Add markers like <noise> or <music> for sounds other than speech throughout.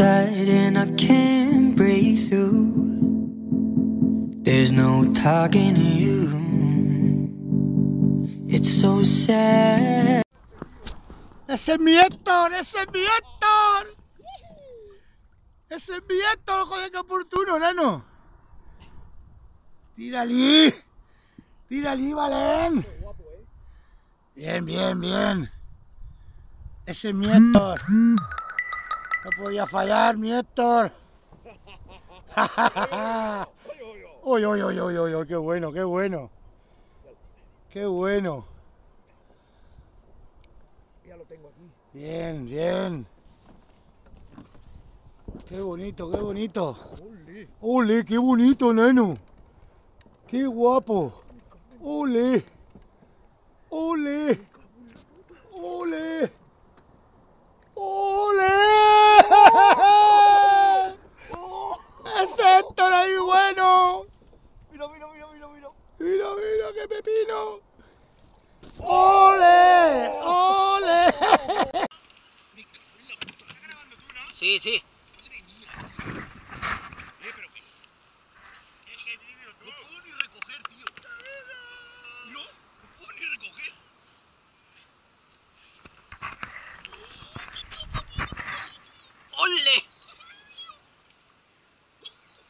side and I can't break through. There's no talking to you. It's so sad. Ese es mi Héctor, ese es mi Héctor. Ese es mi Héctor, joder, qué oportuno, nano. Tírali. Tírali, Valen. Bien, bien, bien. Ese es mi Héctor. No podía fallar, mi Héctor. <laughs> Uy, uy, uy, uy, uy, qué bueno, qué bueno. Qué bueno. Ya lo tengo aquí. Bien, bien. Qué bonito, qué bonito. Ole. Ole, qué bonito, neno. Qué guapo. Ole. Ole. Ole. Es Héctor ahí bueno. Mira, mira, mira, mira, mira. Mira, mira, qué pepino. Ole. Ole. <laughs> <laughs> Sí, sí.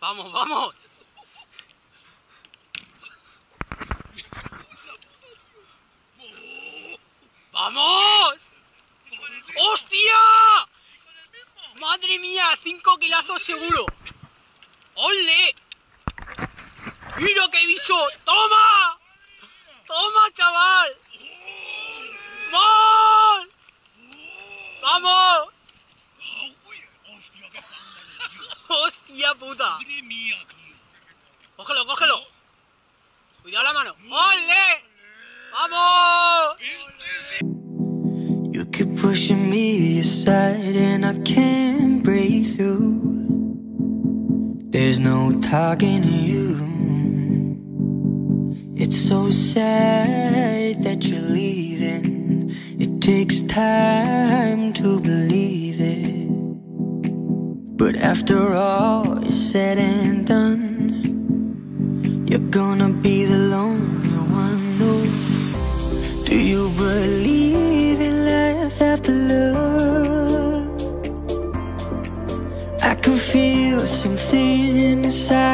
Vamos, vamos. ¡Vamos! ¡Hostia! ¡Madre mía! ¡Cinco kilazos seguro! ¡Ole! ¡Mira qué viso! ¡Toma! ¡Toma, chaval! ¡Hostia puta! Madre mía, tío. ¡Cógelo, cógelo! ¡Cuidado la mano! ¡Ole! ¡Vamos! You keep pushing me aside and I can't break through. There's no talking to you. It's so sad that you're leaving. It takes time to believe it. But after all is said and done, you're gonna be the lonely one. No. Do you believe in life after love? I can feel something inside